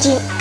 ち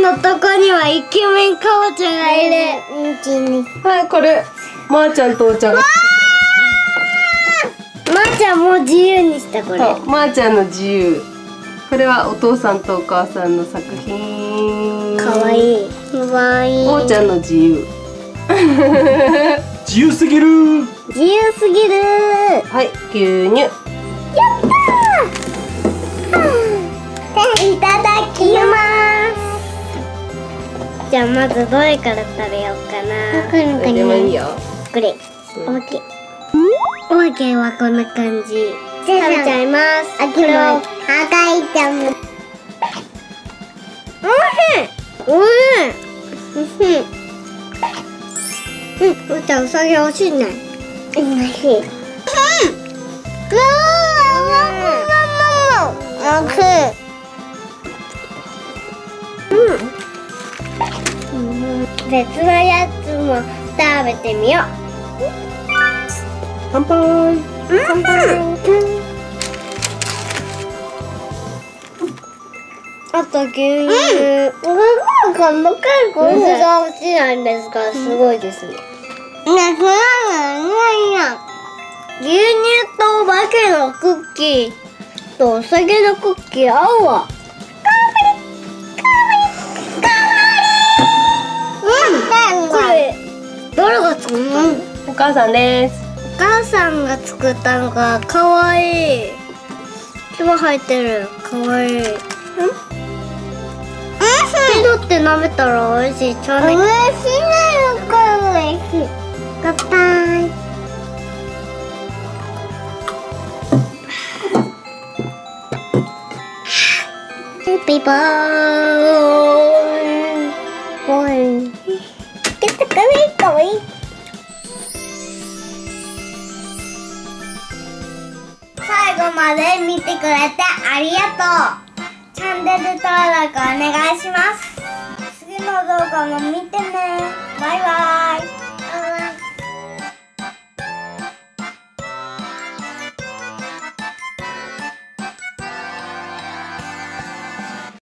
のとこにはイケメンかおちゃんがいる。はいこれ。まー、ちゃんとおーちゃんが。まーちゃんもう自由にしたこれ。まー、ちゃんの自由。これはお父さんとお母さんの作品。かわいい。かわいい。おーちゃんの自由。自由すぎる。自由すぎる。はい牛乳じゃあまずどれから食べようかな。これでもいいよ。これ。おまけ。おまけはこんな感じ。食べちゃいます。あこれをはがいちゃうおいしい。おいしい。うん。うーちゃん。うさぎ欲しい。ねおいしい。うん。うわーおいしい。うん、別のやつも食べてみよう。乾杯。乾杯。あと牛乳。うん。この回こ水が落ちないんですが、すごいですね。ね、いや牛乳とお化けのクッキーとお酒のクッキー合うわ。誰が作ったの、お母さんです。お母さんが作ったのがかわい。い毛も生えてる。かわい。いうん。って舐めたら美味しい。ちょう美味しい。のか美味しい。乾杯。ピーポーンかわいいかわいい後まで見てくれてありがとう。チャンネル登録お願いします。次の動画も見てね。バイバイ。